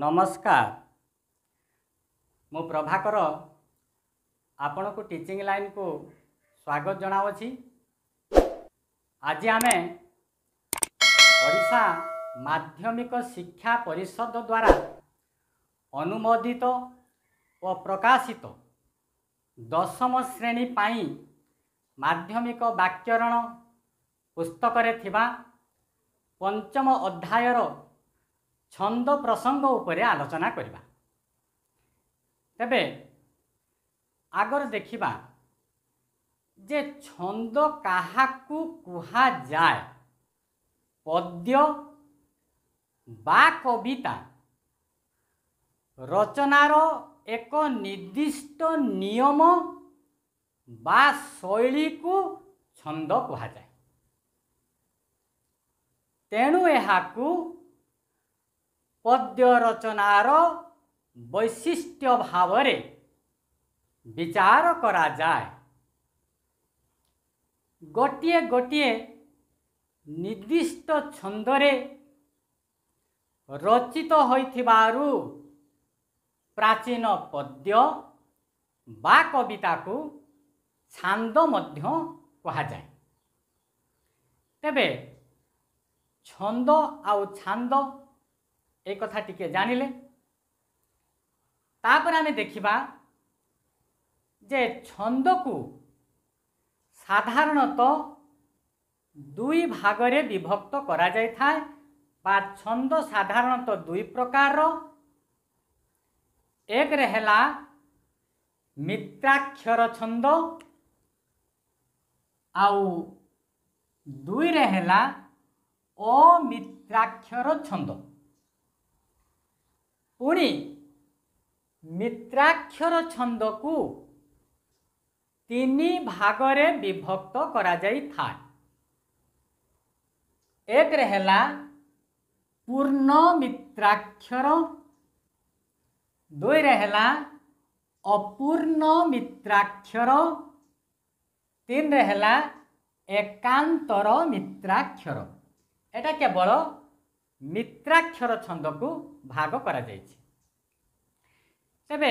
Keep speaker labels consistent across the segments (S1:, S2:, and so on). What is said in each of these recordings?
S1: ନମସ୍କାର ମୁଁ ପ୍ରଭାକର ଆପଣଙ୍କୁ ଟିଚିଂ ଲାଇନ୍କୁ ସ୍ୱାଗତ ଜଣାଉଛି ଆଜି ଆମେ ଓଡ଼ିଶା ମାଧ୍ୟମିକ ଶିକ୍ଷା ପରିଷଦ ଦ୍ୱାରା ଅନୁମୋଦିତ ଓ ପ୍ରକାଶିତ ଦଶମ ଶ୍ରେଣୀ ପାଇଁ ମାଧ୍ୟମିକ ବାକ୍ୟରଣ ପୁସ୍ତକରେ ଥିବା ପଞ୍ଚମ ଅଧ୍ୟାୟର ଛନ୍ଦ ପ୍ରସଙ୍ଗ ଉପରେ ଆଲୋଚନା କରିବା ତେବେ ଆଗରେ ଦେଖିବା ଯେ ଛନ୍ଦ କାହାକୁ କୁହାଯାଏ ପଦ୍ୟ ବା କବିତା ରଚନାର ଏକ ନିର୍ଦ୍ଦିଷ୍ଟ ନିୟମ ବା ଶୈଳୀକୁ ଛନ୍ଦ କୁହାଯାଏ ତେଣୁ ଏହାକୁ ପଦ୍ୟ ରଚନାର ବୈଶିଷ୍ଟ୍ୟ ଭାବରେ ବିଚାର କରାଯାଏ ଗୋଟିଏ ଗୋଟିଏ ନିର୍ଦ୍ଦିଷ୍ଟ ଛନ୍ଦରେ ରଚିତ ହୋଇଥିବାରୁ ପ୍ରାଚୀନ ପଦ୍ୟ ବା କବିତାକୁ ଛାନ୍ଦ ମଧ୍ୟ କୁହାଯାଏ ତେବେ ଛନ୍ଦ ଆଉ ଛାନ୍ଦ এই কথা টিকে জানিলে তাপরে আমি দেখিবা যে ছন্দকু সাধারণতঃ দুই ভাগরে বিভক্ত করা যাইଥାଏ বা ছন্দ সাধারণতঃ দুই প্রকারর একরে হেলা মিত্রাক্ষর ছন্দ ଆଉ ଦୁଇରେ ହେଲା ଅମିତ୍ରାକ୍ଷର ଛନ୍ଦ ପୁଣି ମିତ୍ରାକ୍ଷର ଛନ୍ଦକୁ ତିନି ଭାଗରେ ବିଭକ୍ତ କରାଯାଇଥାଏ ଏକରେ ହେଲା ପୂର୍ଣ୍ଣ ମିତ୍ରାକ୍ଷର ଦୁଇରେ ହେଲା ଅପୂର୍ଣ୍ଣ ମିତ୍ରାକ୍ଷର ତିନିରେ ହେଲା ଏକାନ୍ତର ମିତ୍ରାକ୍ଷର এটা কেবল মিত্রাক্ষর ছন্দকু ভাগ করা যাইছে ତେବେ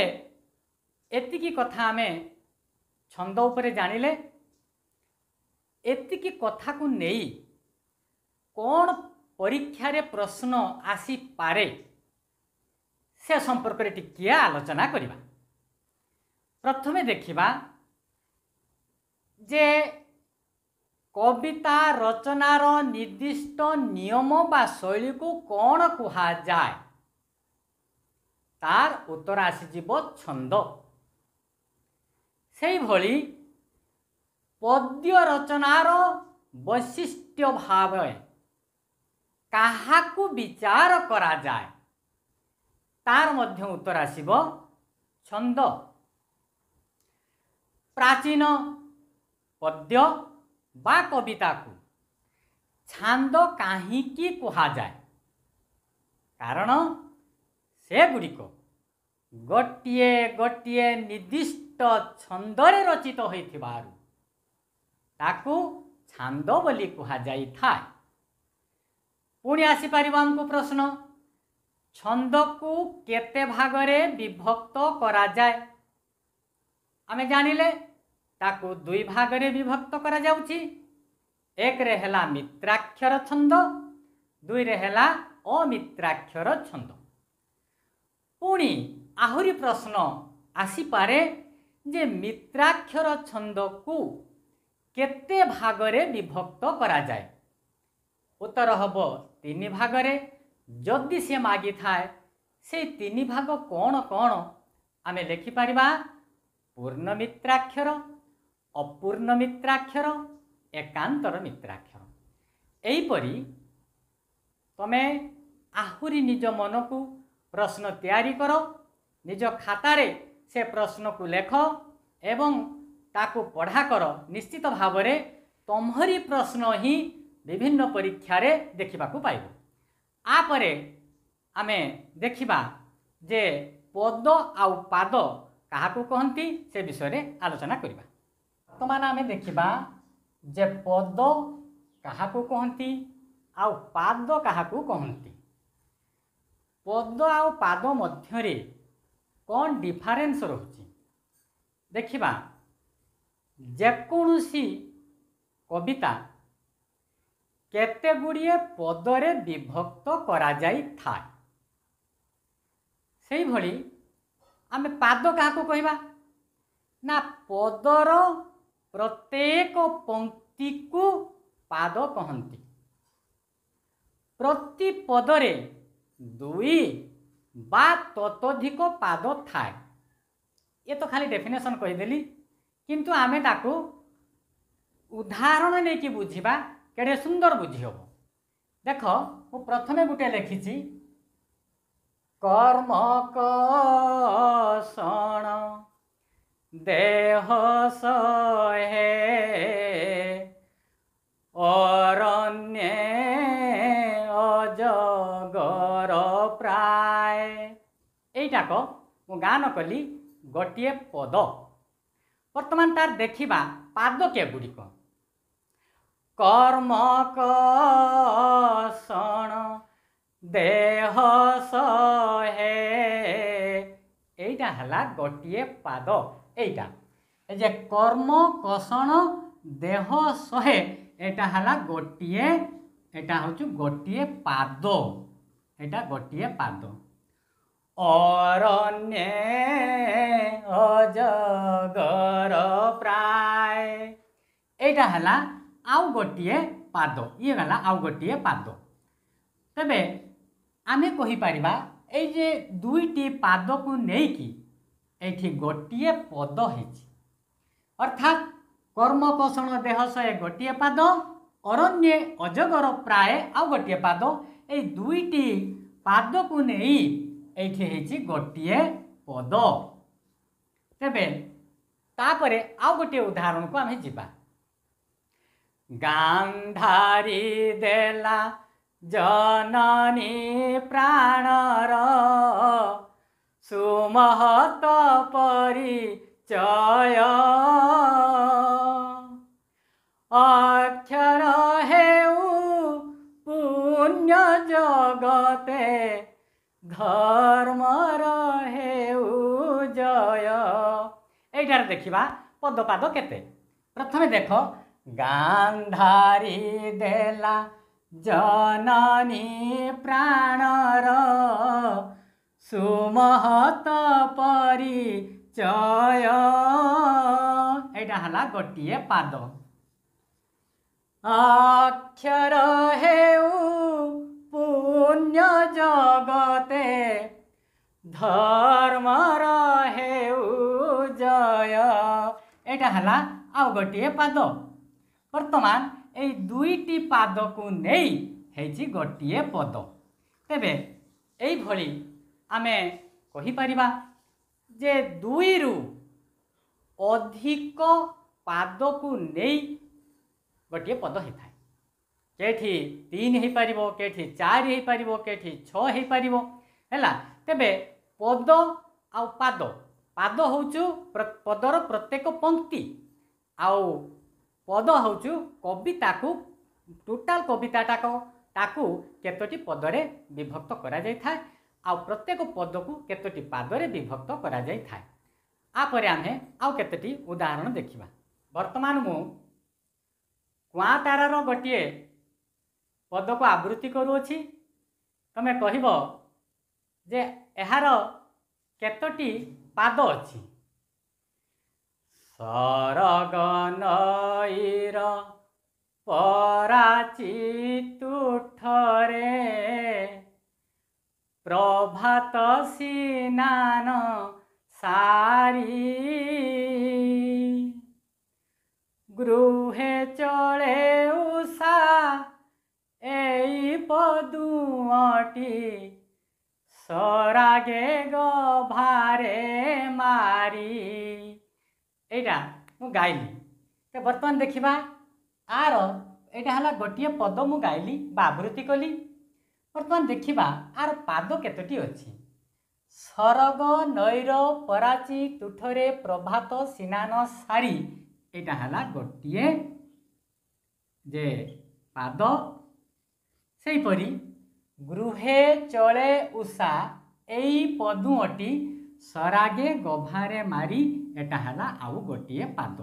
S1: ଏତିକି କଥା ଆମେ ଛନ୍ଦ ଉପରେ ଜାଣିଲେ ଏତିକି କଥାକୁ ନେଇ କ'ଣ ପରୀକ୍ଷାରେ ପ୍ରଶ୍ନ ଆସିପାରେ ସେ ସମ୍ପର୍କରେ ଟିକିଏ ଆଲୋଚନା କରିବା ପ୍ରଥମେ ଦେଖିବା ଯେ କବିତା ରଚନାର ନିର୍ଦ୍ଦିଷ୍ଟ ନିୟମ ବା ଶୈଳୀକୁ କ'ଣ କୁହାଯାଏ তার ଉତ୍ତର ଆସିଯିବ ଛନ୍ଦ ସେହିଭଳି ପଦ୍ୟ ରଚନାର ବୈଶିଷ୍ଟ୍ୟ ଭାବେ କାହାକୁ ବିଚାର କରାଯାଏ ତାର ମଧ୍ୟ ଉତ୍ତର ଆସିବ ଛନ୍ଦ ପ୍ରାଚୀନ ପଦ୍ୟ ବା କବିତାକୁ ଛାନ୍ଦ କାହିଁକି କୁହାଯାଏ କାରଣ ସେଗୁଡ଼ିକ ଗୋଟିଏ ଗୋଟିଏ ନିର୍ଦ୍ଦିଷ୍ଟ ଛନ୍ଦରେ ରଚିତ ହୋଇଥିବାରୁ ତାକୁ ଛାନ୍ଦ ବୋଲି କୁହାଯାଇଥାଏ ପୁଣି ଆସିପାରିବ ଆମକୁ ପ୍ରଶ୍ନ ଛନ୍ଦକୁ କେତେ ଭାଗରେ ବିଭକ୍ତ କରାଯାଏ ଆମେ ଜାଣିଲେ ତାକୁ ଦୁଇ ଭାଗରେ ବିଭକ୍ତ କରାଯାଉଛି ଏକରେ ହେଲା ମିତ୍ରାକ୍ଷର ଛନ୍ଦ ଦୁଇରେ ହେଲା ଅମିତ୍ରାକ୍ଷର ଛନ୍ଦ ପୁଣି ଆହୁରି ପ୍ରଶ୍ନ ଆସିପାରେ ଯେ ମିତ୍ରାକ୍ଷର ଛନ୍ଦକୁ କେତେ ଭାଗରେ ବିଭକ୍ତ କରାଯାଏ ଉତ୍ତର ହେବ ତିନି ଭାଗରେ ଯଦି ସେ ମାଗିଥାଏ ସେଇ ତିନି ଭାଗ କ'ଣ କ'ଣ ଆମେ ଲେଖିପାରିବା ପୂର୍ଣ୍ଣ ମିତ୍ରାକ୍ଷର ଅପୂର୍ଣ୍ଣ ମିତ୍ରାକ୍ଷର ଏକାନ୍ତର ମିତ୍ରାକ୍ଷର ଏହିପରି ତମେ ଆହୁରି ନିଜ ମନକୁ ପ୍ରଶ୍ନ ତିଆରି କର ନିଜ ଖାତାରେ ସେ ପ୍ରଶ୍ନକୁ ଲେଖ ଏବଂ ତାକୁ ପଢ଼ା କର ନିଶ୍ଚିତ ଭାବରେ ତୁମରି ପ୍ରଶ୍ନ ହିଁ ବିଭିନ୍ନ ପରୀକ୍ଷାରେ ଦେଖିବାକୁ ପାଇବ ଆପରେ ଆମେ ଦେଖିବା ଯେ ପଦ ଆଉ ପାଦ କାହାକୁ କହନ୍ତି ସେ ବିଷୟରେ ଆଲୋଚନା କରିବା ବର୍ତ୍ତମାନ ଆମେ ଦେଖିବା ଯେ ପଦ କାହାକୁ କହନ୍ତି ଆଉ ପାଦ କାହାକୁ କହନ୍ତି ପଦ ଆଉ ପାଦ ମଧ୍ୟରେ କ'ଣ ଡିଫାରେନ୍ସ ରହୁଛି ଦେଖିବା ଯେକୌଣସି କବିତା କେତେ ଗୁଡ଼ିଏ ପଦରେ ବିଭକ୍ତ କରାଯାଇଥାଏ ସେହିଭଳି ଆମେ ପାଦ କାହାକୁ କହିବା ନା ପଦର ପ୍ରତ୍ୟେକ ପଙ୍କ୍ତିକୁ ପାଦ କହନ୍ତି ପ୍ରତି ପଦରେ ଦୁଇ ବା ତତୋଧିକ ପାଦ ଥାଏ ଏ ତ ଖାଲି ଡେଫିନେସନ୍ କହିଦେଲି କିନ୍ତୁ ଆମେ ତାକୁ ଉଦାହରଣ ନେଇକି ବୁଝିବା କେଡ଼େ ସୁନ୍ଦର ବୁଝି ହେବ ଦେଖ ମୁଁ ପ୍ରଥମେ ଗୋଟିଏ ଲେଖିଛି କର୍ମ କଷଣ ଦେହ ସହେ ଓ ମୁଁ ଗାନ କଲି ଗୋଟିଏ ପଦ ବର୍ତ୍ତମାନ ତାର ଦେଖିବା ପାଦକେ ଗୁଡ଼ିକ କର୍ମ କଣ ଦେହ ସହେ ଏଇଟା ହେଲା ଗୋଟିଏ ପାଦ ଏଇଟା ଏ ଯେ କର୍ମ କଷଣ ଦେହ ସହେ ଏଇଟା ହେଲା ଗୋଟିଏ ଏଇଟା ହେଉଛି ଗୋଟିଏ ପାଦ ଏଇଟା ଗୋଟିଏ ପାଦ অরণ্যে অজগর প্রায় এইটা হল আউ গোটিয়ে পাদ ইয়ে গলা আউ গোটিয়ে পাদ তবে আমি কহিপারিবা এই যে দুইটি পাদকু নেইকি এইটি গোটিয়ে পদ হয়েছে অর্থাৎ কর্মপোষণ দেহ সয়ে গোটিয়ে পাদ অরণ্যে অজগর প্রায় আউ গোটিয়ে পাদ এই দুইটি পাদকু নেই এইটি হয়েছি গোটিয়ে পদ তেবে তাপরে আউ গোটিয়ে উদাহরণকু আমি যা গান্ধারী দেলা জননী প্রাণর সুমহত পরিচয় অক্ষর হেউ পুণ্য জগতে ধর্মর হেউ জয় এইটার দেখিবা পদপাদ কেতে প্রথমে দেখ গান্ধারী দেলা জননী প্রাণর সুমহত পরিচয় এটা হলা গোটিয়ে পাদ অক্ষর হেউ पुण्य जगते धर्म रहेउ जय এটা ହେଲା ଆଉ ଗୋଟିଏ ପାଦ ବର୍ତ୍ତମାନ ଏଇ ଦୁଇଟି ପାଦକୁ ନେଇ ହେଇଛି ଗୋଟିଏ ପଦ ତେବେ ଏଇଭଳି ଆମେ କହିପାରିବା ଯେ ଦୁଇରୁ ଅଧିକ ପାଦକୁ ନେଇ ଗୋଟିଏ ପଦ ହୋଇଥାଏ କେଠି ତିନି ହୋଇପାରିବ କେଠି ଚାରି ହୋଇପାରିବ କେଠି ଛଅ ହୋଇପାରିବ ହେଲା ତେବେ ପଦ ଆଉ ପାଦ ପାଦ ହେଉଛୁ ପଦର ପ୍ରତ୍ୟେକ ପଙ୍କ୍ତି ଆଉ ପଦ ହେଉଛୁ କବିତାକୁ ଟୋଟାଲ୍ କବିତାଟାକ ତାକୁ କେତୋଟି ପଦରେ ବିଭକ୍ତ କରାଯାଇଥାଏ ଆଉ ପ୍ରତ୍ୟେକ ପଦକୁ କେତୋଟି ପାଦରେ ବିଭକ୍ତ କରାଯାଇଥାଏ ଆପରେ ଆମେ ଆଉ କେତୋଟି ଉଦାହରଣ ଦେଖିବା ବର୍ତ୍ତମାନ ମୁଁ କୁଆଁ ତାରାର ଗୋଟିଏ ପଦକୁ ଆବୃତ୍ତି କରୁଅଛି ତୁମେ କହିବ ଯେ ଏହାର କେତୋଟି ପାଦ ଅଛି ସରଗନର ପରାଚିତୁଠରେ ପ୍ରଭାତ ସିନାନ ସାରି ଗୃହେ ଚଳେ ଉଷା এই পদু পদুয়াটি সরাগে গভারে মারি এইটা মু গাইলি তো বর্তমান দেখিবা আর এইটা হল গোটিয়ে পদ মু গাইলি বা আবৃত্তি কলি বর্তমান দেখিবা আর পাদ কতটি অছি সরগ নৈর পরাচি তুঠরে প্রভাত সিনান সারি এটা হল গোটিয়ে যে পাদ सेपरि गृहे चले उषा पदुअटी सरागे गभारे मारी एटा है आउ गोटे पाद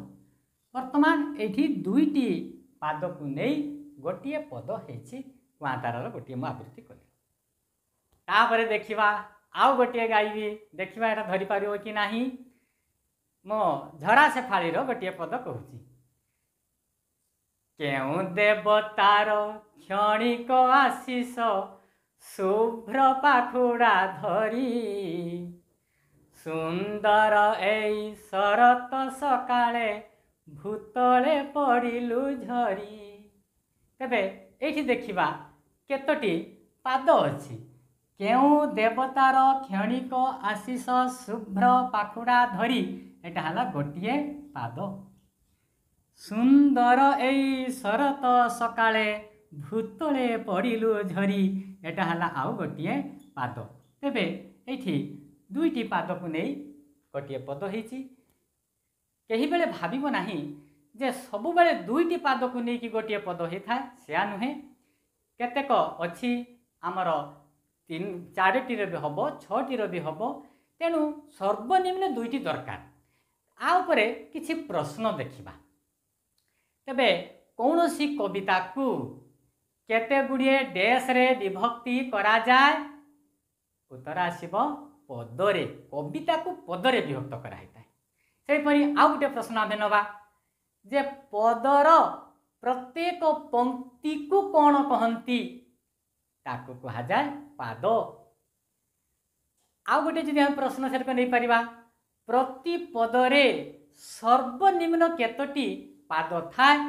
S1: बर्तमान ये दुईटी पाद को नहीं गोटे पद हो कुआतार गोटे मुवृत्ति कली तापर देखा आउ गोटे गाई देखा यहाँ धरीपर कि नाही मो झरा से सेफाड़ी गोटे पद कह କେଉଁ ଦେବତାର କ୍ଷଣିକ ଆଶିଷ ଶୁଭ୍ର ପାଖୁଡ଼ା ଧରି ସୁନ୍ଦର ଏଇ ଶରତ ସକାଳେ ଭୂତଳେ ପଡ଼ିଲୁ ଝରି ତେବେ ଏଇଠି ଦେଖିବା କେତୋଟି ପାଦ ଅଛି କେଉଁ ଦେବତାର କ୍ଷଣିକ ଆଶିଷ ଶୁଭ୍ର ପାଖୁଡ଼ା ଧରି ଏଇଟା ହେଲା ଗୋଟିଏ ପାଦ সুন্দর এই শরত সকালে ভূতলে পড়লু ঝরি এটা হল আটিয়ে পাদ তেমন এইটি দুইটি পাদু নেই গোটিয়ে পদ হয়েছি কেবে ভাবিব না যে সবুলে দুইটি পাদু নিয়ে গোটিয়ে পদ হয়ে থাকে সে নুহে কেতেক অমর তিন চারিটির হব ছটির হব তেমন সর্বনিম্ন দুইটি দরকার আপরে কিছু প্রশ্ন দেখিবা। ତେବେ କୌଣସି କବିତାକୁ କେତେ ଗୁଡ଼ିଏ ଡ୍ୟାସ୍ରେ ବିଭକ୍ତି କରାଯାଏ ଉତ୍ତର ଆସିବ ପଦରେ କବିତାକୁ ପଦରେ ବିଭକ୍ତ କରାହୋଇଥାଏ ସେହିପରି ଆଉ ଗୋଟେ ପ୍ରଶ୍ନ ଆମେ ନେବା ଯେ ପଦର ପ୍ରତ୍ୟେକ ପଙ୍କ୍ତିକୁ କ'ଣ କହନ୍ତି ତାକୁ କୁହାଯାଏ ପାଦ ଆଉ ଗୋଟେ ଯଦି ଆମେ ପ୍ରଶ୍ନ ସେଟାକୁ ନେଇପାରିବା ପ୍ରତି ପଦରେ ସର୍ବନିମ୍ନ କେତୋଟି পাদ থায়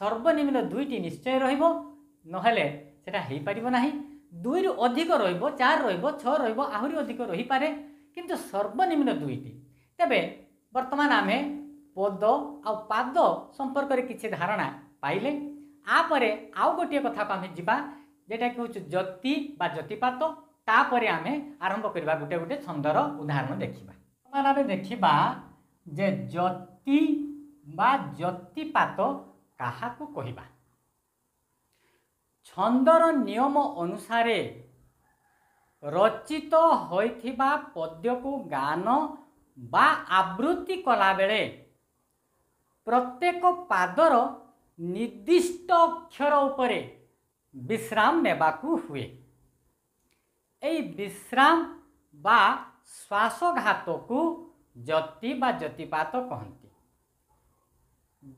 S1: সর্বনিম্ন দুইটি নিশ্চয় রহব নহলে সেটা হয়ে হয়েপারিব না দুইরু অধিক রহব চার রহব ছ রহব আহরি অধিক রহিপারে কিন্তু সর্বনিম্ন দুইটি তবে বর্তমান আমি পদ আদ সম্পর্কে কিছু ধারণা পাইলে আপরে আউ গোটিয়ে কথা আমি যা যেটাকি হচ্ছে যতি বা যতিপাত তাপরে আমি আরম্ভ করা গোটে গোটে ছন্দর উদাহরণ দেখা বর্তমান আমি দেখা যে যতি বা ଯତିପାତ କାହାକୁ କହିବା ଛନ୍ଦର ନିୟମ ଅନୁସାରେ ରଚିତ ହୋଇଥିବା ପଦ୍ୟକୁ ଗାନ ବା ଆବୃତ୍ତି କଲାବେଳେ ପ୍ରତ୍ୟେକ ପାଦର ନିର୍ଦ୍ଦିଷ୍ଟ ଅକ୍ଷର ଉପରେ ବିଶ୍ରାମ ନେବାକୁ ହୁଏ এই বিশ্রাম বা শ্বাসঘাতকু যতি বা যতিপাত কহতি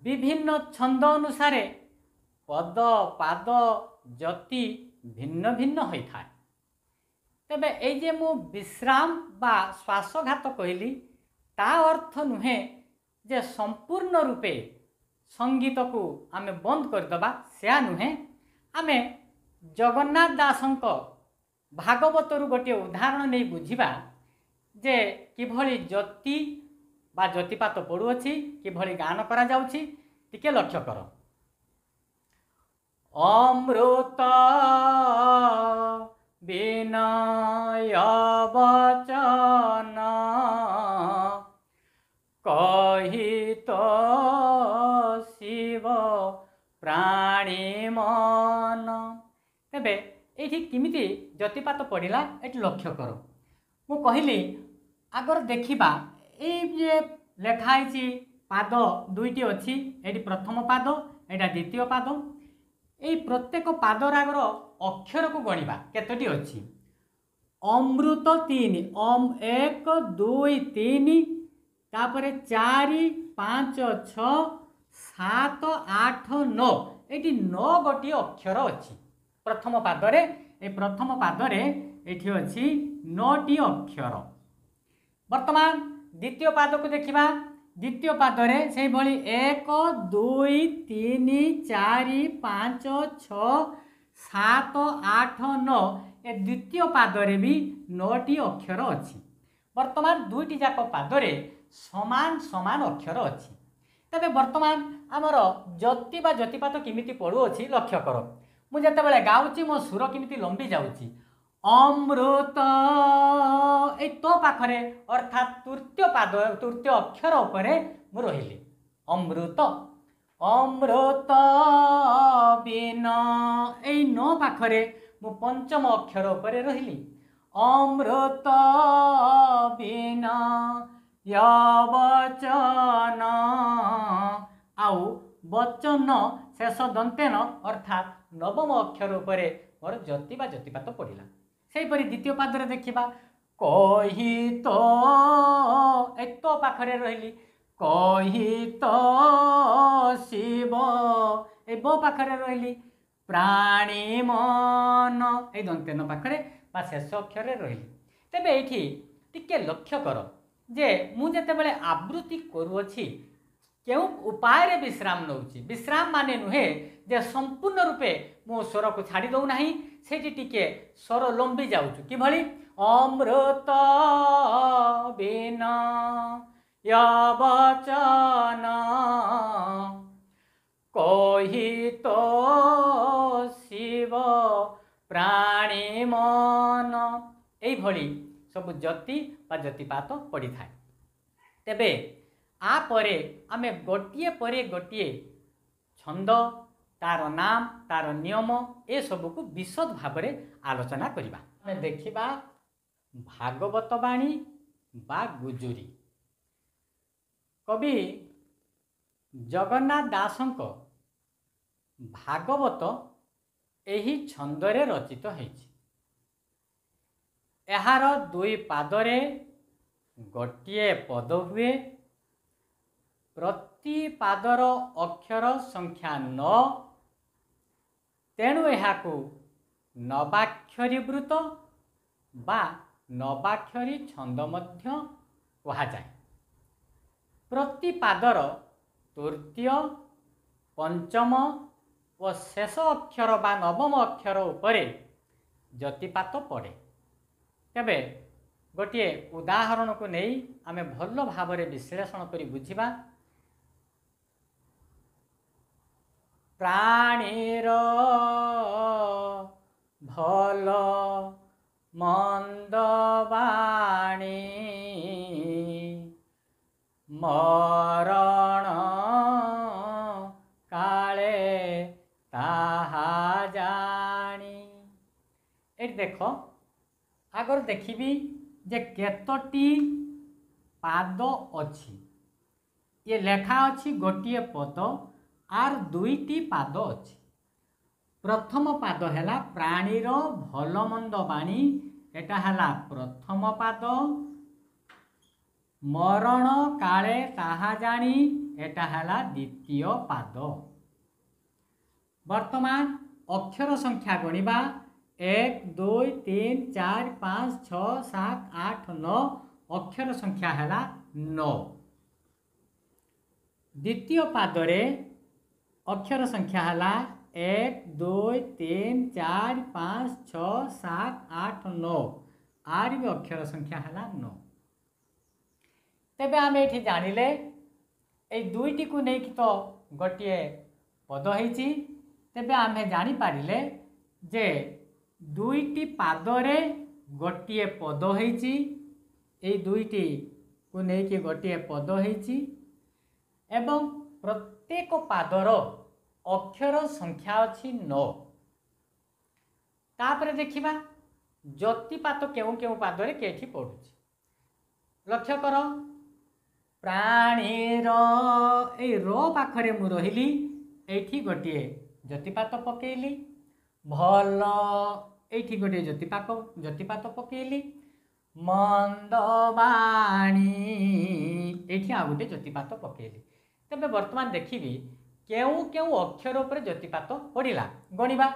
S1: ବିଭିନ୍ନ ଛନ୍ଦ ଅନୁସାରେ ପଦ ପାଦ ଯତି ଭିନ୍ନ ଭିନ୍ନ ହୋଇଥାଏ ତେବେ ଏଇ ଯେ ମୁଁ ବିଶ୍ରାମ ବା ଶ୍ୱାସଘାତ କହିଲି ତା ଅର୍ଥ ନୁହେଁ ଯେ ସମ୍ପୂର୍ଣ୍ଣ ରୂପେ ସଙ୍ଗୀତକୁ ଆମେ ବନ୍ଦ କରିଦେବା ସେୟା ନୁହେଁ ଆମେ ଜଗନ୍ନାଥ ଦାସଙ୍କ ଭାଗବତରୁ ଗୋଟିଏ ଉଦାହରଣ ନେଇ ବୁଝିବା ଯେ କିଭଳି ଯତି ବା ଜ୍ୟୋତିପାତ ପଡ଼ୁଅଛି କିଭଳି ଗାନ କରାଯାଉଛି ଟିକେ ଲକ୍ଷ୍ୟ କର ଅମୃତ ବିନୟ ବଚନ କହିତ ଶିବ ପ୍ରାଣୀ ମନ ତେବେ ଏଇଠି କେମିତି ଜ୍ୟୋତିପାତ ପଡ଼ିଲା ଏଠି ଲକ୍ଷ୍ୟ କର ମୁଁ କହିଲି ଆଗର ଦେଖିବା এই যে লেখা হয়েছি পাদ দুইটি অছি এটি প্রথম পাদ এটা দ্বিতীয় পাদ এই প্রত্যেক পাদ রাগর অক্ষরকু গণিবা কতটি অছি অমৃত তিন অম এক দুই তিন তাপরে চারি পাঁচ ছ সাত আঠ নৌ এটি নৌ গোটিয়ে অক্ষর অছি প্রথম পাদরে এই প্রথম পাদরে এটি অছি নটি অক্ষর বর্তমান দ্বিতীয় পাদକୁ ଦେଖିବା দ্বিতীয় পাদରେ ସେହିଭଳି ଏକ ଦୁଇ ତିନି ଚାରି ପାଞ୍ଚ ଛଅ ସାତ ଆଠ ନଅ ଏ ଦ୍ୱିତୀୟ ପାଦରେ ବି ନଅଟି ଅକ୍ଷର ଅଛି ବର୍ତ୍ତମାନ ଦୁଇଟି ଯାକ ପାଦରେ ସମାନ ସମାନ ଅକ୍ଷର ଅଛି ତେବେ ବର୍ତ୍ତମାନ ଆମର ଜ୍ୟୋତି ବା ଜ୍ୟୋତିପାତ କେମିତି ପଡ଼ୁଅଛି ଲକ୍ଷ୍ୟ କର ମୁଁ ଯେତେବେଳେ ଗାଉଛି ମୋ ସୁର କେମିତି ଲମ୍ବି ଯାଉଛି ଅମୃତ ଏଇ ତୋ ପାଖରେ ଅର୍ଥାତ୍ ତୃତୀୟ ପାଦ ତୃତୀୟ ଅକ୍ଷର ଉପରେ ମୁଁ ରହିଲି ଅମୃତ ଅମୃତ ବିନ ଏଇ ନ ପାଖରେ ମୁଁ ପଞ୍ଚମ ଅକ୍ଷର ଉପରେ ରହିଲି ଅମୃତ ବିନ ୟବଚନ ଆଉ ବଚନ ଶେଷ ଦନ୍ତେନ ଅର୍ଥାତ୍ ନବମ ଅକ୍ଷର ଉପରେ ମୋର ଜ୍ୟୋତି ବା ଜ୍ୟୋତିପାତ ପଡ଼ିଲା ସେହିପରି ଦ୍ୱିତୀୟ ପାଦରେ ଦେଖିବା କହି ତ ଏ ତୋ ପାଖରେ ରହିଲି କହି ତ ଶିବ ଏ ବୋ ପାଖରେ ରହିଲି ପ୍ରାଣୀ ମନ ଏଇ ଦନ୍ତେନ ପାଖରେ ବା ଶେଷ ଅକ୍ଷରରେ ରହିଲି ତେବେ ଏଇଠି ଟିକେ ଲକ୍ଷ୍ୟ କର ଯେ ମୁଁ ଯେତେବେଳେ ଆବୃତ୍ତି କରୁଅଛି କେଉଁ ଉପାୟରେ ବିଶ୍ରାମ ନେଉଛି ବିଶ୍ରାମ ମାନେ ନୁହେଁ ଯେ ସମ୍ପୂର୍ଣ୍ଣ ରୂପେ ମୁଁ ସ୍ୱରକୁ ଛାଡ଼ି ଦେଉନାହିଁ ସେଇଠି ଟିକେ ସ୍ୱର ଲମ୍ବି ଯାଉଛୁ କିଭଳି ଅମୃତ ବିନା ୟବଚନ କହି ତ ଶିବ ପ୍ରାଣୀ ମନ এইভাবে সবু যতি বা যতিপাত পড়ি থাকে তেবে আপরে আমি গোটিয়ে পরে গোটিয়ে ছন্দ ତାର ନାମ ତାର ନିୟମ ଏସବୁକୁ ବିଶଦ ଭାବରେ ଆଲୋଚନା କରିବା ଆମେ ଦେଖିବା ଭାଗବତ ବାଣୀ ବା ଗୁଜୁରୀ କବି ଜଗନ୍ନାଥ ଦାସଙ୍କ ଭାଗବତ ଏହି ଛନ୍ଦରେ ରଚିତ ହେଇଛି ଏହାର ଦୁଇ ପାଦରେ ଗୋଟିଏ ପଦ ହୁଏ ପ୍ରତି ପାଦର ଅକ୍ଷର ସଂଖ୍ୟା ନଅ ତେଣୁ ଏହାକୁ ନବାକ୍ଷରୀ ବୃତ ବା ନବାକ୍ଷରୀ ଛନ୍ଦ ମଧ୍ୟ କୁହାଯାଏ ପ୍ରତି ପାଦର ତୃତୀୟ ପଞ୍ଚମ ଓ ଶେଷ ଅକ୍ଷର ବା ନବମ ଅକ୍ଷର ଉପରେ ଜ୍ୟତିପାତ ପଡ଼େ ତେବେ ଗୋଟିଏ ଉଦାହରଣକୁ ନେଇ ଆମେ ଭଲ ଭାବରେ ବିଶ୍ଳେଷଣ କରି ବୁଝିବା প্রাণীর ভল মন্দবাণী মরণ কালে তাহা জানি এটি দেখ আগর দেখিবি যে কেতটি পাদ অছি ইয়ে লেখা অছি গোটিয়ে পদ ଆର୍ ଦୁଇଟି ପାଦ ଅଛି ପ୍ରଥମ ପାଦ ହେଲା ପ୍ରାଣୀର ଭଲ ମନ୍ଦ ବାଣୀ ଏଟା ହେଲା ପ୍ରଥମ ପାଦ ମରଣ କାଳେ ତାହା ଜାଣି ଏଟା ହେଲା ଦ୍ୱିତୀୟ ପାଦ ବର୍ତ୍ତମାନ ଅକ୍ଷର ସଂଖ୍ୟା ଗଣିବା ଏକ ଦୁଇ ତିନି ଚାରି ପାଞ୍ଚ ଛଅ ସାତ ଆଠ ନଅ ଅକ୍ଷର ସଂଖ୍ୟା ହେଲା ନଅ ଦ୍ୱିତୀୟ ପାଦରେ अक्षर संख्या है एक दो तीन चार पाँच छ सात आठ नौ आर भी अक्षर संख्या है नौ तेज आम ये जान ये दुईटी को लेकिन तो गोटे पद हो तेज आम जापारे जे दुईटी पादरे गोटे पद हो दुईटी को लेकिन गोटे पद हो प्रत्येक ପ୍ରତ୍ୟେକ ପାଦର ଅକ୍ଷର ସଂଖ୍ୟା ଅଛି ନଅ ତାପରେ ଦେଖିବା ଯତିପାତ କେଉଁ କେଉଁ ପାଦରେ କେଠି ପଡ଼ୁଛି ଲକ୍ଷ୍ୟ କର ପ୍ରାଣୀର ଏଇ ର ପାଖରେ ମୁଁ ରହିଲି ଏଇଠି ଗୋଟିଏ ଜ୍ୟୋତିପାତ ପକେଇଲି ଭଲ ଏଇଠି ଗୋଟିଏ ଜ୍ୟୋତିପାକ ଜ୍ୟୋତିପାତ ପକେଇଲି ମନ୍ଦବାଣୀ ଏଇଠି ଆଉ ଗୋଟେ ଜ୍ୟୋତିପାତ ପକେଇଲି ତେବେ ବର୍ତ୍ତମାନ ଦେଖିବି କେଉଁ କେଉଁ ଅକ୍ଷର ଉପରେ ଜ୍ୟୋତିପାତ ପଡ଼ିଲା ଗଣିବା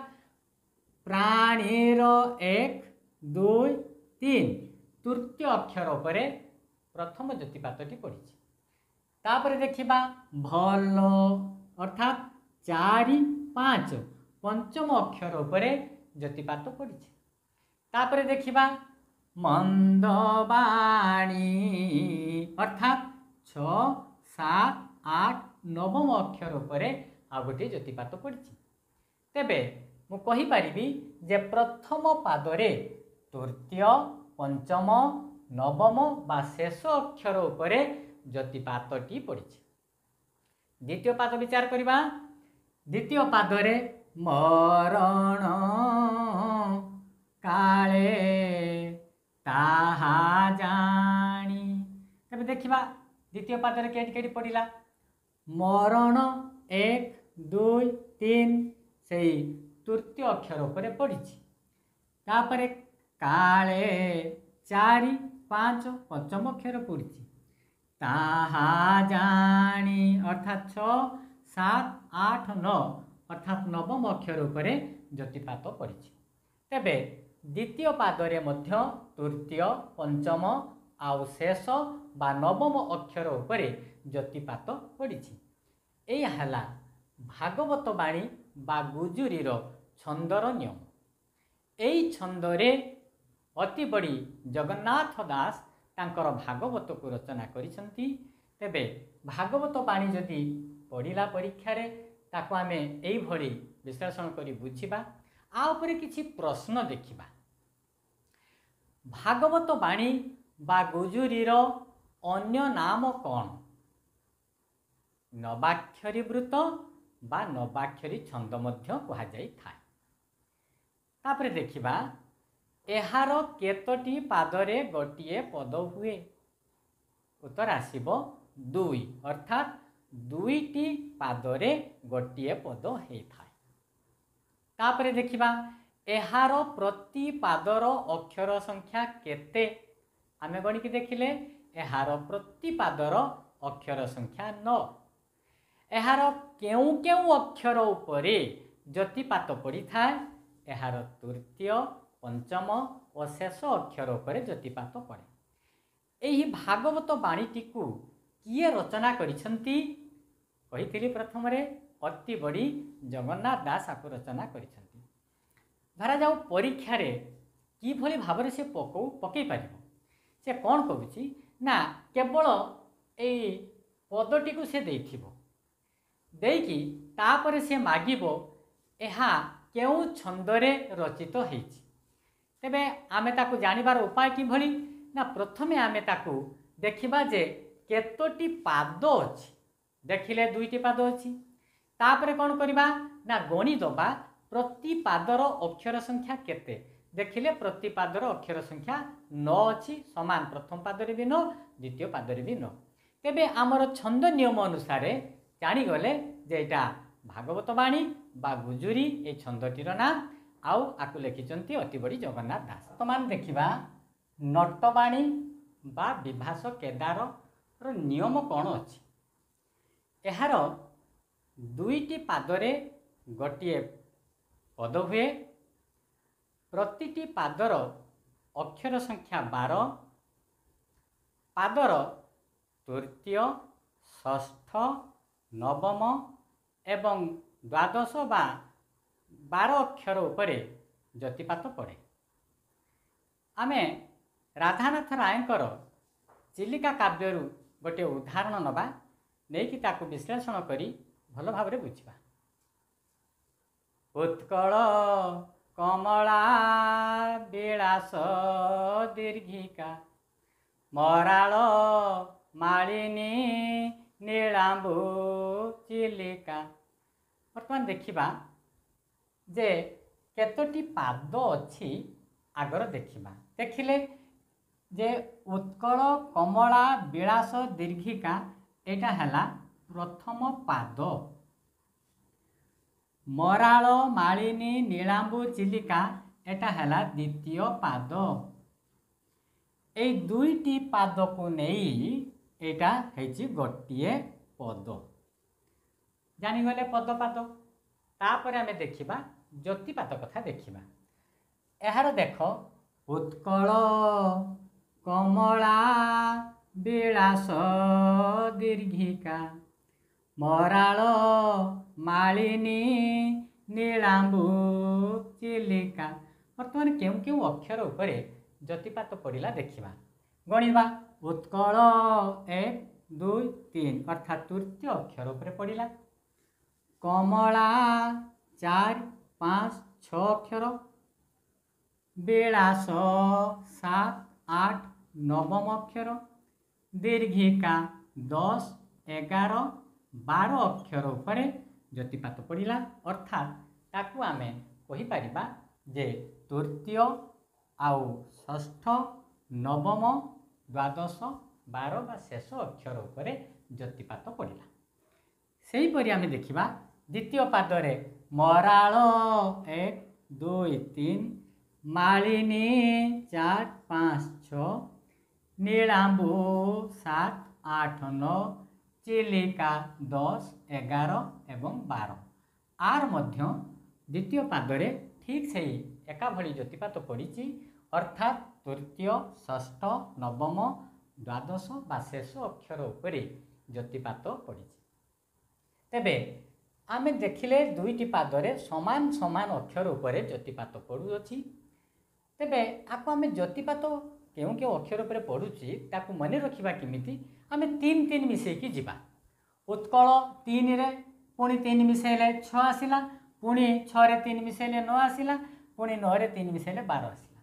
S1: ପ୍ରାଣୀର ଏକ ଦୁଇ ତିନି ତୃତୀୟ ଅକ୍ଷର ଉପରେ ପ୍ରଥମ ଜ୍ୟୋତିପାତଟି ପଡ଼ିଛି ତାପରେ ଦେଖିବା ଭଲ ଅର୍ଥାତ୍ ଚାରି ପାଞ୍ଚ ପଞ୍ଚମ ଅକ୍ଷର ଉପରେ ଜ୍ୟୋତିପାତ ପଡ଼ିଛି ତାପରେ ଦେଖିବା ମନ୍ଦବାଣୀ ଅର୍ଥାତ୍ ଛଅ ସାତ আট নবম অক্ষর উপরে ଆଉ ଗୋଟିଏ ଜ୍ୟୋତିପାତ ପଡ଼ିଛି ତେବେ ମୁଁ କହିପାରିବି ଯେ ପ୍ରଥମ ପାଦରେ ତୃତୀୟ ପଞ୍ଚମ ନବମ ବା ଶେଷ ଅକ୍ଷର ଉପରେ ଜ୍ୟୋତିପାତଟି ପଡ଼ିଛି ଦ୍ୱିତୀୟ ପାଦ ବିଚାର କରିବା ଦ୍ୱିତୀୟ ପାଦରେ ମରଣ କାଳେ ତାହା ଜାଣି ତେବେ ଦେଖିବା ଦ୍ୱିତୀୟ ପାଦରେ କେଠି କେଠି ପଡ଼ିଲା মরণ এক দুই তিন সেই তৃতীয় অক্ষর উপরে পড়িছি তাপরে কালে চারি পাঁচ পঞ্চম অক্ষর পড়িছি তাহা জানি অর্থাৎ ছ সাত আট ন অর্থাৎ নবম অক্ষর উপরে জ্যোতিপাত পড়িছি তেবে দ্বিতীয় পাদরে মধ্য তৃতীয় পঞ্চম ଆଉ ଶେଷ ବା ନବମ ଅକ୍ଷର ଉପରେ ଜ୍ୟୋତିପାତ ପଡ଼ିଛି ଏହା ହେଲା ଭାଗବତ ବାଣୀ ବା ଗୁଜୁରୀର ଛନ୍ଦର ନିୟମ ଏହି ଛନ୍ଦରେ ଅତିବଡ଼ି ଜଗନ୍ନାଥ ଦାସ ତାଙ୍କର ଭାଗବତକୁ ରଚନା କରିଛନ୍ତି ତେବେ ଭାଗବତ ବାଣୀ ଯଦି ପଡ଼ିଲା ପରୀକ୍ଷାରେ ତାକୁ ଆମେ ଏଇଭଳି ବିଶ୍ଳେଷଣ କରି ବୁଝିବା ଆ ଉପରେ କିଛି ପ୍ରଶ୍ନ ଦେଖିବା ଭାଗବତ ବାଣୀ ବା ଗୁଜୁରୀର ଅନ୍ୟ ନାମ କ'ଣ ନବାକ୍ଷରୀ ବୃତ୍ତ ବା ନବାକ୍ଷରୀ ଛନ୍ଦ ମଧ୍ୟ କୁହାଯାଇଥାଏ ତାପରେ ଦେଖିବା ଏହାର କେତୋଟି ପାଦରେ ଗୋଟିଏ ପଦ ହୁଏ ଉତ୍ତର ଆସିବ ଦୁଇ ଅର୍ଥାତ୍ ଦୁଇଟି ପାଦରେ ଗୋଟିଏ ପଦ ହେଇଥାଏ ତାପରେ ଦେଖିବା ଏହାର ପ୍ରତି ପାଦର ଅକ୍ଷର ସଂଖ୍ୟା କେତେ ଆମେ ଗଣିକି ଦେଖିଲେ ଏହାର ପ୍ରତି ପାଦର ଅକ୍ଷର ସଂଖ୍ୟା ନଅ ଏହାର କେଉଁ କେଉଁ ଅକ୍ଷର ଉପରେ ଜ୍ୟୋତିପାତ ପଡ଼ିଥାଏ ଏହାର ତୃତୀୟ ପଞ୍ଚମ ଓ ଶେଷ ଅକ୍ଷର ଉପରେ ଜ୍ୟୋତିପାତ ପଡ଼େ ଏହି ଭାଗବତ ବାଣୀଟିକୁ କିଏ ରଚନା କରିଛନ୍ତି କହିଥିଲି ପ୍ରଥମରେ ଅତି ବଡ଼ି ଜଗନ୍ନାଥ ଦାସ ଆକୁ ରଚନା କରିଛନ୍ତି ଧରାଯାଉ ପରୀକ୍ଷାରେ କିଭଳି ଭାବରେ ସେ ପକଉ ପକାଇ ପାରିବ ସେ କ'ଣ କରୁଛି ନା କେବଳ ଏଇ ପଦଟିକୁ ସେ ଦେଇଥିବ ଦେଇକି ତାପରେ ସେ ମାଗିବ ଏହା କେଉଁ ଛନ୍ଦରେ ରଚିତ ହେଇଛି ତେବେ ଆମେ ତାକୁ ଜାଣିବାର ଉପାୟ କିଭଳି ନା ପ୍ରଥମେ ଆମେ ତାକୁ ଦେଖିବା ଯେ କେତୋଟି ପାଦ ଅଛି ଦେଖିଲେ ଦୁଇଟି ପାଦ ଅଛି ତାପରେ କ'ଣ କରିବା ନା ଗଣିଦେବା ପ୍ରତି ପାଦର ଅକ୍ଷର ସଂଖ୍ୟା କେତେ ଦେଖିଲେ ପ୍ରତି ପାଦର ଅକ୍ଷର ସଂଖ୍ୟା ନ ଅଛି ସମାନ ପ୍ରଥମ ପାଦରେ ବି ନ ଦ୍ୱିତୀୟ ପାଦରେ ବି ନ ତେବେ ଆମର ଛନ୍ଦ ନିୟମ ଅନୁସାରେ ଜାଣିଗଲେ ଯେ ଏଇଟା ଭାଗବତ ବାଣୀ ବା ଗୁଜୁରୀ ଏ ଛନ୍ଦଟିର ନାଁ ଆଉ ଆକୁ ଲେଖିଛନ୍ତି ଅତି ବଡ଼ି ଜଗନ୍ନାଥ ଦାସ ବର୍ତ୍ତମାନ ଦେଖିବା ନଟବାଣୀ ବା ବିଭାସ କେଦାରର ନିୟମ କ'ଣ ଅଛି ଏହାର ଦୁଇଟି ପାଦରେ ଗୋଟିଏ ପଦ ହୁଏ ପ୍ରତିଟି ପାଦର ଅକ୍ଷର ସଂଖ୍ୟା ବାର ପାଦର ତୃତୀୟ ଷଷ୍ଠ ନବମ ଏବଂ ଦ୍ୱାଦଶ ବା ବାର ଅକ୍ଷର ଉପରେ ଜ୍ୟୋତିପାତ ପଡ଼େ ଆମେ ରାଧାନାଥ ରାୟଙ୍କର ଚିଲିକା କାବ୍ୟରୁ ଗୋଟିଏ ଉଦାହରଣ ନେବା ନେଇକି ତାକୁ ବିଶ୍ଳେଷଣ କରି ଭଲ ଭାବରେ ବୁଝିବା ଉତ୍କଳ କମଳା ବିଳାସ ଦୀର୍ଘିକା ମରାଳ ମାଳିନୀ ନୀଳାମ୍ବୁ ଚିଲିକା ବର୍ତ୍ତମାନ ଦେଖିବା ଯେ କେତୋଟି ପାଦ ଅଛି ଆଗର ଦେଖିବା ଦେଖିଲେ ଯେ ଉତ୍କଳ କମଳା ବିଳାସ ଦୀର୍ଘିକା ଏଇଟା ହେଲା ପ୍ରଥମ ପାଦ ମରାଳ ମାଳିନୀ ନୀଳାମ୍ବୁ ଚିଲିକା এটা হেলা দ্বিতীয় পাদ এই দুইটি পাদকু নেই ଏଇଟା ହେଇଛି ଗୋଟିଏ ପଦ ଜାଣିଗଲେ ପଦପାତ ତାପରେ ଆମେ ଦେଖିବା ଜ୍ୟୋତିପାତ କଥା ଦେଖିବା ଏହାର ଦେଖ ଉତ୍କଳ କମଳା ବିଳାସ ଦୀର୍ଘିକା ମରାଳ ମାଳିନୀ ନୀଳାମ୍ବୁ ଚିଲିକା ବର୍ତ୍ତମାନ କେଉଁ କେଉଁ ଅକ୍ଷର ଉପରେ ଜ୍ୟୋତିପାତ ପଡ଼ିଲା ଦେଖିବା ଗଣିବା উৎকল এক দুই তিন অর্থাৎ তৃতীয় অক্ষর উপরে পড়িলা কমলা চার পাঁচ ছ অক্ষর বেড়াস সাত আট নবম অক্ষর দীর্ঘিকা দশ এগারো বারো অক্ষর উপরে জ্যোতিপাত পড়িলা অর্থাৎ ତାକୁ ଆମେ କହିପାରିବା ଯେ ତୃତୀୟ ଆଉ ଷଷ୍ଠ ନବମ ଦ୍ୱାଦଶ ବାର ବା ଶେଷ ଅକ୍ଷର ଉପରେ ଜ୍ୟୋତିପାତ ପଡ଼ିଲା ସେହିପରି ଆମେ ଦେଖିବା ଦ୍ୱିତୀୟ ପାଦରେ ମରାଳ ଏକ ଦୁଇ ତିନି ମାଳିନୀ ଚାରି ପାଞ୍ଚ ଛଅ ନୀଳାମ୍ବୁ ସାତ ଆଠ ନଅ ଚିଲିକା ଦଶ ଏଗାର ଏବଂ ବାର ଆର୍ ମଧ୍ୟ ଦ୍ୱିତୀୟ ପାଦରେ ଠିକ୍ ସେହି ଏକାଭଳି ଜ୍ୟୋତିପାତ ପଡ଼ିଛି ଅର୍ଥାତ୍ ତୃତୀୟ ଷଷ୍ଠ ନବମ ଦ୍ୱାଦଶ ବା ଶେଷ ଅକ୍ଷର ଉପରେ ଜ୍ୟୋତିପାତ ପଡ଼ିଛି ତେବେ ଆମେ ଦେଖିଲେ ଦୁଇଟି ପାଦରେ ସମାନ ସମାନ ଅକ୍ଷର ଉପରେ ଜ୍ୟୋତିପାତ ପଡ଼ୁଅଛି ତେବେ ଆକୁ ଆମେ ଜ୍ୟୋତିପାତ କେଉଁ କେଉଁ ଅକ୍ଷର ଉପରେ ପଡ଼ୁଛି ତାକୁ ମନେ ରଖିବା କେମିତି ଆମେ ତିନି ତିନି ମିଶାଇକି ଯିବା ଉତ୍କଳ ତିନିରେ ପୁଣି ତିନି ମିଶାଇଲେ ଛଅ ଆସିଲା ପୁଣି ଛଅରେ ତିନି ମିଶାଇଲେ ନଅ ଆସିଲା ପୁଣି ନଅରେ ତିନି ମିଶାଇଲେ ବାର ଆସିଲା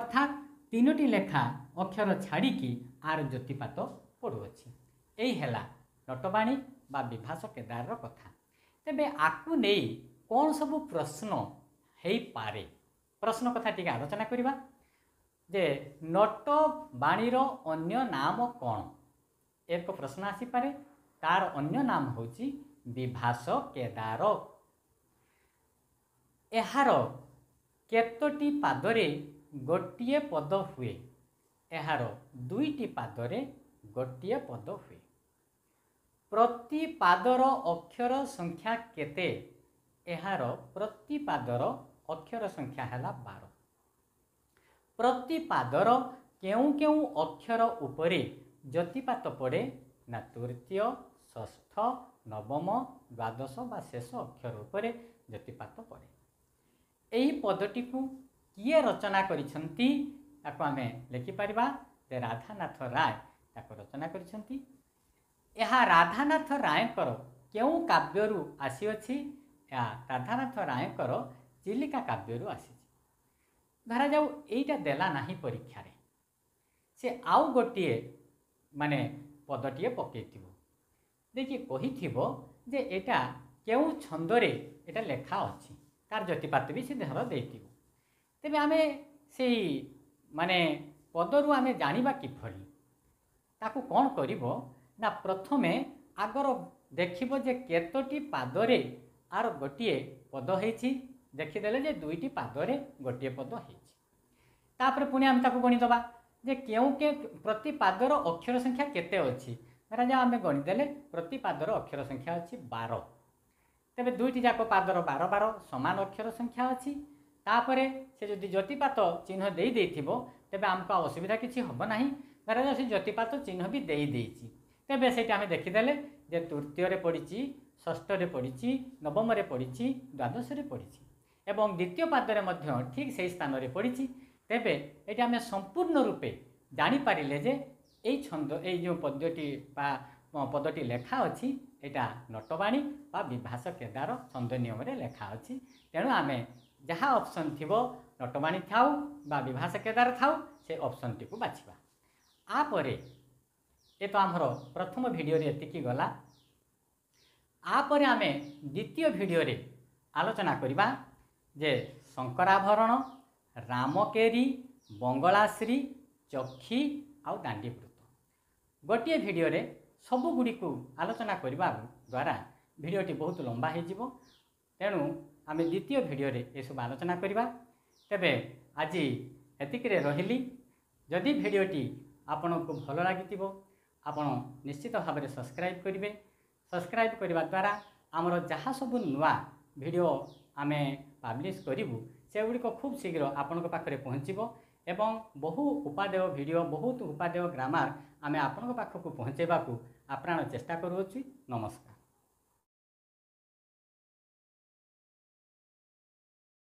S1: ଅର୍ଥାତ୍ ତିନୋଟି ଲେଖା ଅକ୍ଷର ଛାଡ଼ିକି ଆର ଜ୍ୟୋତିପାତ ପଡ଼ୁଅଛି ଏଇ ହେଲା ନଟବାଣୀ ବା ବିଭାସ କେଦାରର କଥା ତେବେ ଆକୁ ନେଇ କ'ଣ ସବୁ ପ୍ରଶ୍ନ ହେଇପାରେ ପ୍ରଶ୍ନ କଥା ଟିକେ ଆଲୋଚନା କରିବା ଯେ ନଟବାଣୀର ଅନ୍ୟ ନାମ କ'ଣ ଏକ ପ୍ରଶ୍ନ ଆସିପାରେ ତାର ଅନ୍ୟ ନାମ ହେଉଛି ବିଭାସ କେଦାର ଏହାର କେତୋଟି ପାଦରେ ଗୋଟିଏ ପଦ ହୁଏ ଏହାର ଦୁଇଟି ପାଦରେ ଗୋଟିଏ ପଦ ହୁଏ ପ୍ରତି ପାଦର ଅକ୍ଷର ସଂଖ୍ୟା କେତେ ଏହାର ପ୍ରତି ପାଦର ଅକ୍ଷର ସଂଖ୍ୟା ହେଲା ବାର ପ୍ରତି ପାଦର କେଉଁ କେଉଁ ଅକ୍ଷର ଉପରେ ଜ୍ୟୋତିପାତ ପଡ଼େ ନା ତୃତୀୟ ଷଷ୍ଠ ନବମ ଦ୍ୱାଦଶ ବା ଶେଷ ଅକ୍ଷର ଉପରେ ଜ୍ୟୋତିପାତ ପଡ଼େ ଏହି ପଦଟିକୁ କିଏ ରଚନା କରିଛନ୍ତି ତାକୁ ଆମେ ଲେଖିପାରିବା ଯେ ରାଧାନାଥ ରାୟ ତାକୁ ରଚନା କରିଛନ୍ତି ଏହା ରାଧାନାଥ ରାୟଙ୍କର କେଉଁ କାବ୍ୟରୁ ଆସିଅଛି ଏହା ରାଧାନାଥ ରାୟଙ୍କର ଚିଲିକା କାବ୍ୟରୁ ଆସିଛି ଧରାଯାଉ ଏଇଟା ଦେଲା ନାହିଁ ପରୀକ୍ଷାରେ ସେ ଆଉ ଗୋଟିଏ ମାନେ ପଦଟିଏ ପକାଇଥିବ ଦେଖି କହିଥିବ ଯେ ଏଇଟା କେଉଁ ଛନ୍ଦରେ ଏଇଟା ଲେଖା ଅଛି ତାର ଜ୍ୟୋତିପାତ ବି ସେ ଧର ଦେଇଥିବ ତେବେ ଆମେ ସେଇ ମାନେ ପଦରୁ ଆମେ ଜାଣିବା କିଭଳି ତାକୁ କ'ଣ କରିବ ନା ପ୍ରଥମେ ଆଗର ଦେଖିବ ଯେ କେତୋଟି ପାଦରେ ଆର ଗୋଟିଏ ପଦ ହେଇଛି ଦେଖିଦେଲେ ଯେ ଦୁଇଟି ପାଦରେ ଗୋଟିଏ ପଦ ହେଇଛି ତାପରେ ପୁଣି ଆମେ ତାକୁ ଗଣିଦେବା ଯେ କେଉଁ କେଉଁ ପ୍ରତି ପାଦର ଅକ୍ଷର ସଂଖ୍ୟା କେତେ ଅଛି ଧରାଯାଉ ଆମେ ଗଣିଦେଲେ ପ୍ରତି ପାଦର ଅକ୍ଷର ସଂଖ୍ୟା ଅଛି ବାର ତେବେ ଦୁଇଟି ଯାକ ପାଦର ବାର ବାର ସମାନ ଅକ୍ଷର ସଂଖ୍ୟା ଅଛି ତାପରେ ସେ ଯଦି ଜ୍ୟୋତିପାତ ଚିହ୍ନ ଦେଇଦେଇଥିବ ତେବେ ଆମକୁ ଆଉ ଅସୁବିଧା କିଛି ହେବ ନାହିଁ ଧରାଯାଉ ସେ ଜ୍ୟୋତିପାତ ଚିହ୍ନ ବି ଦେଇଦେଇଛି ତେବେ ସେଇଠି ଆମେ ଦେଖିଦେଲେ ଯେ ତୃତୀୟରେ ପଡ଼ିଛି ଷଷ୍ଠରେ ପଡ଼ିଛି ନବମରେ ପଡ଼ିଛି ଦ୍ୱାଦଶରେ ପଡ଼ିଛି ଏବଂ ଦ୍ୱିତୀୟ ପାଦରେ ମଧ୍ୟ ଠିକ୍ ସେହି ସ୍ଥାନରେ ପଡ଼ିଛି ତେବେ ଏଠି ଆମେ ସମ୍ପୂର୍ଣ୍ଣ ରୂପେ ଜାଣିପାରିଲେ ଯେ ଏଇ ଛନ୍ଦ ଏଇ ଯେଉଁ ପଦ୍ୟଟି ବା ପଦଟି ଲେଖା ଅଛି এটা নটবাণী বা বিভাস কেদার ছন্দ নিয়মে লেখা অছি তেমন আমি ଯାହା ଅପସନ୍ ଥିବ ନଟବାଣୀ ଥାଉ ବା ବିବାହ ସାକ୍ଷାତାର ଥାଉ ସେ ଅପସନ୍ଟିକୁ ବାଛିବା ଆ ପରେ ଏ ତ ଆମର ପ୍ରଥମ ଭିଡ଼ିଓରେ ଏତିକି ଗଲା ଆ ପରେ ଆମେ ଦ୍ୱିତୀୟ ଭିଡ଼ିଓରେ ଆଲୋଚନା କରିବା ଯେ ଶଙ୍କରାଭରଣ ରାମକେରୀ ବଙ୍ଗଳାଶ୍ରୀ ଚକ୍ଷୀ ଆଉ ଦାଣ୍ଡିବୃତ ଗୋଟିଏ ଭିଡ଼ିଓରେ ସବୁଗୁଡ଼ିକୁ ଆଲୋଚନା କରିବା ଦ୍ୱାରା ଭିଡ଼ିଓଟି ବହୁତ ଲମ୍ବା ହୋଇଯିବ ତେଣୁ ଆମେ ଦ୍ୱିତୀୟ ଭିଡ଼ିଓରେ ଏସବୁ ଆଲୋଚନା କରିବା ତେବେ ଆଜି ଏତିକିରେ ରହିଲି ଯଦି ଭିଡ଼ିଓଟି ଆପଣଙ୍କୁ ଭଲ ଲାଗିଥିବ ଆପଣ ନିଶ୍ଚିତ ଭାବରେ ସବସ୍କ୍ରାଇବ୍ କରିବେ ସବସ୍କ୍ରାଇବ୍ କରିବା ଦ୍ୱାରା ଆମର ଯାହା ସବୁ ନୂଆ ଭିଡ଼ିଓ ଆମେ ପାବ୍ଲିଶ୍ କରିବୁ ସେଗୁଡ଼ିକ ଖୁବ୍ ଶୀଘ୍ର ଆପଣଙ୍କ ପାଖରେ ପହଞ୍ଚିବ ଏବଂ ବହୁ ଉପାଦେୟ ଭିଡ଼ିଓ ବହୁତ ଉପାଦେୟ ଗ୍ରାମାର ଆମେ ଆପଣଙ୍କ ପାଖକୁ ପହଞ୍ଚାଇବାକୁ ଆପ୍ରାଣ ଚେଷ୍ଟା କରୁଅଛୁ ନମସ୍କାର